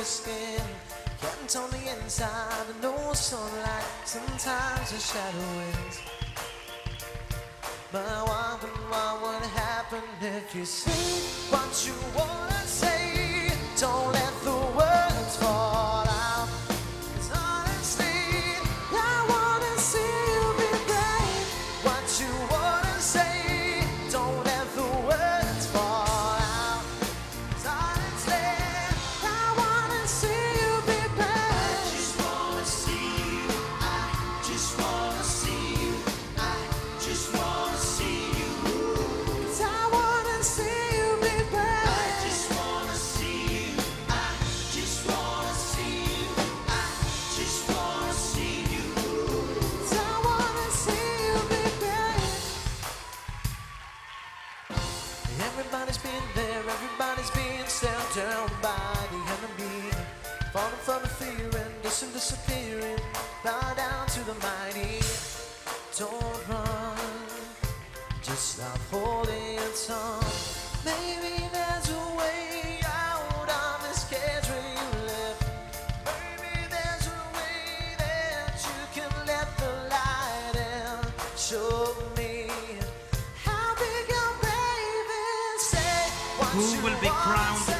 your skin. Can't on the inside, and no sunlight, sometimes a shadow wins. But wonder what would happen if you say what you wanna Everybody's been there, everybody's been stared down by the enemy. Falling from the fear and disappearing, bow down to the mighty. Don't run, just stop holding your tongue. Maybe there's a way out of this cage where you live. Maybe there's a way that you can let the light in. Show me how big your brave. Say Who will be crowned